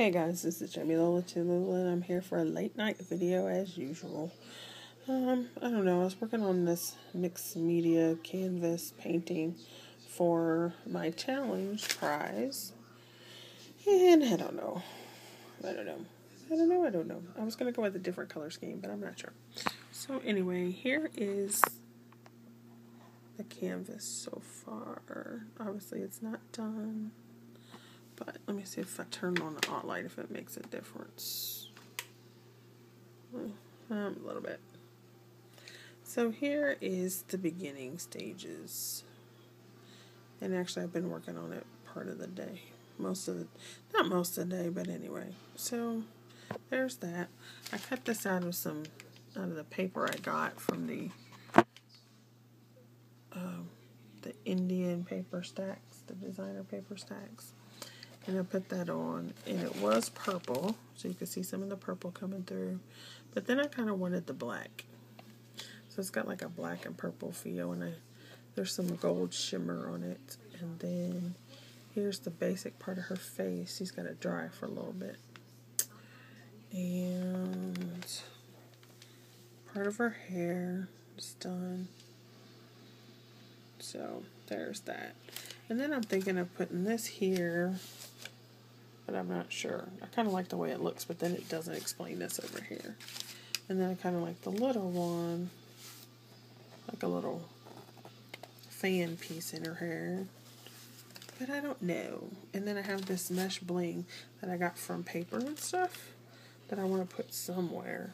Hey guys, this is Jamie Lola Tulula, and I'm here for a late night video as usual. Um, I don't know, I was working on this mixed media canvas painting for my challenge prize, and I don't know. I don't know. I don't know, I don't know. I was going to go with a different color scheme, but I'm not sure. So, anyway, here is the canvas so far. Obviously, it's not done. But let me see if I turn on the hot light if it makes a difference. Um, a little bit. So here is the beginning stages. And actually I've been working on it part of the day. Most of the, not most of the day, but anyway. So there's that. I cut this out of some, out of the paper I got from the, um, the Indian paper stacks, the designer paper stacks and I put that on. And it was purple so you can see some of the purple coming through. But then I kind of wanted the black. So it's got like a black and purple feel and I, there's some gold shimmer on it. And then here's the basic part of her face. She's got to dry for a little bit. And part of her hair is done. So there's that and then I'm thinking of putting this here but I'm not sure. I kind of like the way it looks, but then it doesn't explain this over here. And then I kind of like the little one, like a little fan piece in her hair. But I don't know. And then I have this mesh bling that I got from paper and stuff that I want to put somewhere.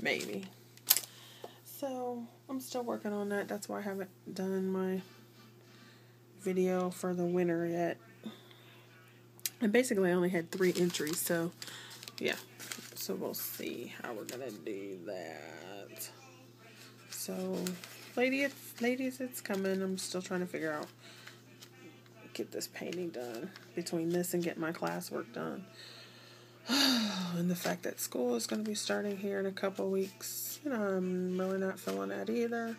Maybe. So I'm still working on that. That's why I haven't done my video for the winter yet. And basically I only had three entries, so yeah. So we'll see how we're gonna do that. So lady ladies it's coming. I'm still trying to figure out get this painting done between this and get my classwork done. and the fact that school is going to be starting here in a couple weeks, know, I'm really not feeling that either.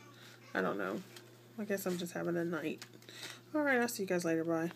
I don't know. I guess I'm just having a night. Alright, I'll see you guys later. Bye.